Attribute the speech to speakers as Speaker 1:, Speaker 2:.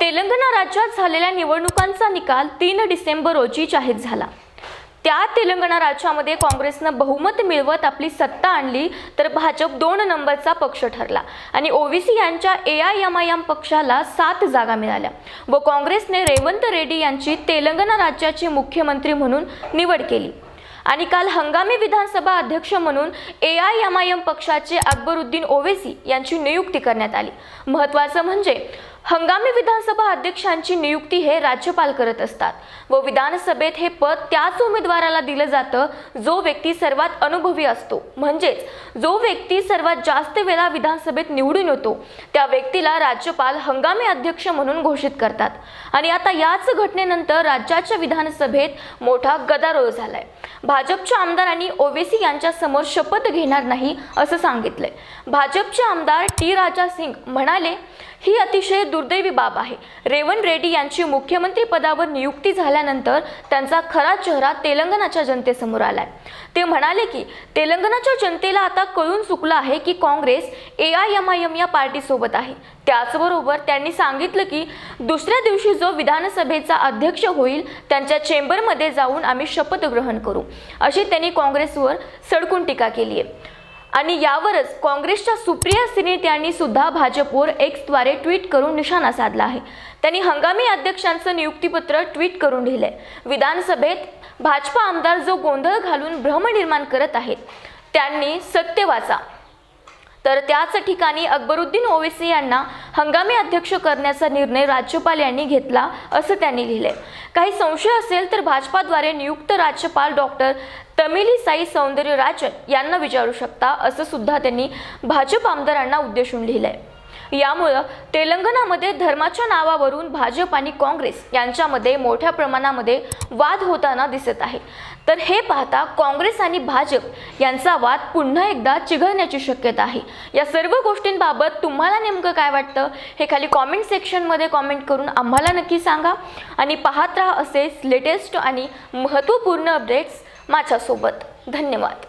Speaker 1: तेलंगणा राज्यात झालेल्या निवडणुकांचा निकाल तीन डिसेंबर रोजी जाहीर झाला. त्या तेलंगणा राज्यामध्ये काँग्रेसनं बहुमत मिळवत आपली सत्ता आणली तर भाजप दोन नंबरचा पक्ष ठरला आणि ओवीसी यांच्या A I M I M पक्षाला सात जागा मिळाल्या व काँग्रेसने रेवंत रेड्डी यांची तेलंगणा राज्याची मुख्यमंत्री म्हणून निवड केली. आणि काल हंगामी विधानसभा अध्यक्ष म्हणून A I M I M पक्षाचे अकबरुद्दीन ओवेसी यांची नियुक्ती करण्यात आली. महत्त्वाचं म्हणजे हंगामी विधानसभा अध्यक्षांची नियुक्ती हे राज्यपाल करत असतात व विधानसभेत हे पद त्याच उमेदवाराला दिलं जातं जो व्यक्ती सर्वात अनुभवी असतो. म्हणजेच जो व्यक्ती सर्वात जास्त वेळा विधानसभेत निवडून येतो त्या व्यक्तीला राज्यपाल हंगामी अध्यक्ष म्हणून घोषित करतात. आणि आता याच घटनेनंतर राज्याच्या विधानसभेत मोठा गदारोळ झालाय. भाजपच्या आमदारांनी ओवेसी यांच्या समोर शपथ घेणार नाही असं सांगितलंय. भाजपचे आमदार टी राजा सिंग म्हणाले ही अतिशय दुर्दैवी बाब आहे. रेवन रेड्डी यांची मुख्यमंत्री पदावर नियुक्ती झाल्यानंतर त्यांचा खरा चेहरा तेलंगणाच्या जनतेसमोर आलाय. ते म्हणाले की तेलंगणाच्या जनतेला आता कळून चुकलं आहे की Congress A I M I M या पार्टीसोबत आहे. त्याचबरोबर त्यांनी सांगितलं की दुसऱ्या दिवशी जो विधानसभेचा अध्यक्ष होईल त्यांच्या चेंबरमध्ये जाऊन आम्ही शपथ ग्रहण करू. अशी त्यांनी काँग्रेसवर सडकून टीका केली आहे आणि यावरच काँग्रेसच्या सुप्रिया सिनेट यांनी सुद्धा भाजपवर एक्सद्वारे ट्विट करून निशाणा साधला आहे. त्यांनी हंगामी अध्यक्षांचं नियुक्तीपत्र ट्विट करून लिहिलंय. विधानसभेत भाजपा आमदार जो गोंधळ घालून भ्रम निर्माण करत आहेत त्यांनी सत्य वाचा. तर त्याच ठिकाणी अकबरुद्दीन ओवेसी यांना हंगामी अध्यक्ष करण्याचा निर्णय राज्यपाल यांनी घेतला असं त्यांनी लिहिले काही संशय असेल तर भाजपाद्वारे नियुक्त राज्यपाल डॉक्टर तमिलीसाई सौंदर्यराजन यांना विचारू शकता असं सुद्धा त्यांनी भाजप आमदारांना उद्देशून लिहिलंय. यामुळं तेलंगणामध्ये धर्माच्या नावावरून भाजप आणि काँग्रेस यांच्यामध्ये मोठ्या प्रमाणामध्ये वाद होताना दिसत आहे. तर हे पाहता काँग्रेस आणि भाजप यांचा वाद पुन्हा एकदा चिघळण्याची शक्यता आहे. या सर्व गोष्टींबाबत तुम्हाला नेमकं काय वाटतं? हे खाली कॉमेंट सेक्शनमध्ये कॉमेंट करून आम्हाला नक्की सांगा. आणि पाहत राहा असेच लेटेस्ट आणि महत्त्वपूर्ण अपडेट्स माझ्यासोबत. धन्यवाद.